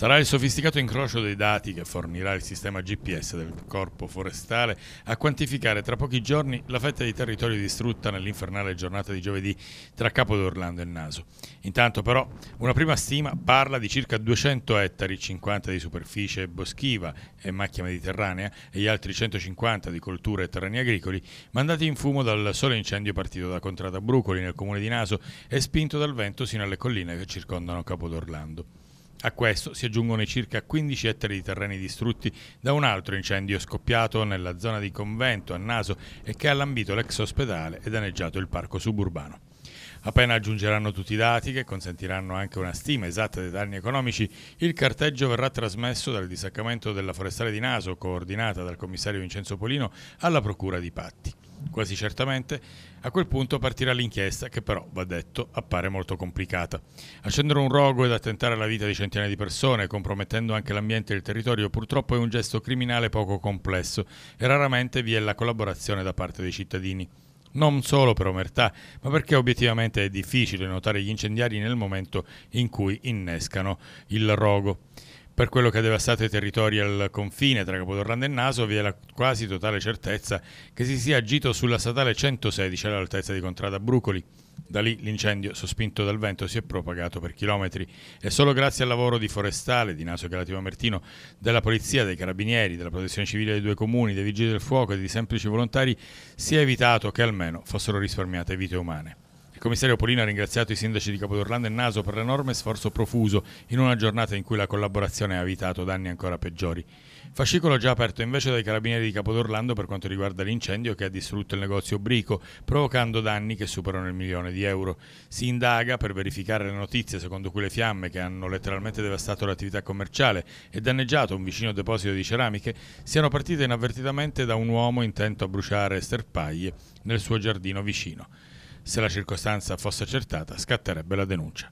Sarà il sofisticato incrocio dei dati che fornirà il sistema GPS del Corpo Forestale a quantificare tra pochi giorni la fetta di territorio distrutta nell'infernale giornata di giovedì tra Capo d'Orlando e Naso. Intanto però una prima stima parla di circa 200 ettari, 50 di superficie boschiva e macchia mediterranea e gli altri 150 di colture e terreni agricoli mandati in fumo dal solo incendio partito da Contrada Brucoli nel comune di Naso e spinto dal vento sino alle colline che circondano Capo d'Orlando. A questo si aggiungono i circa 15 ettari di terreni distrutti da un altro incendio scoppiato nella zona di Convento a Naso e che ha lambito l'ex ospedale e danneggiato il parco suburbano. Appena aggiungeranno tutti i dati, che consentiranno anche una stima esatta dei danni economici, il carteggio verrà trasmesso dal disaccamento della forestale di Naso, coordinata dal commissario Vincenzo Polino, alla procura di Patti. Quasi certamente a quel punto partirà l'inchiesta che però, va detto, appare molto complicata. Accendere un rogo ed attentare alla vita di centinaia di persone, compromettendo anche l'ambiente e il territorio, purtroppo è un gesto criminale poco complesso e raramente vi è la collaborazione da parte dei cittadini. Non solo per omertà, ma perché obiettivamente è difficile notare gli incendiari nel momento in cui innescano il rogo. Per quello che ha devastato i territori al confine tra Capodorlando e Naso vi è la quasi totale certezza che si sia agito sulla statale 116 all'altezza di Contrada Brucoli. Da lì l'incendio, sospinto dal vento, si è propagato per chilometri e solo grazie al lavoro di Forestale, di Naso Galativo Mertino, della Polizia, dei Carabinieri, della Protezione Civile dei due comuni, dei Vigili del Fuoco e di semplici volontari si è evitato che almeno fossero risparmiate vite umane. Il commissario Polino ha ringraziato i sindaci di Capodorlando e Naso per l'enorme sforzo profuso in una giornata in cui la collaborazione ha evitato danni ancora peggiori. Fascicolo già aperto invece dai carabinieri di Capodorlando per quanto riguarda l'incendio che ha distrutto il negozio Brico, provocando danni che superano il milione di euro. Si indaga per verificare le notizie secondo cui le fiamme che hanno letteralmente devastato l'attività commerciale e danneggiato un vicino deposito di ceramiche siano partite inavvertitamente da un uomo intento a bruciare sterpaglie nel suo giardino vicino. Se la circostanza fosse accertata, scatterebbe la denuncia.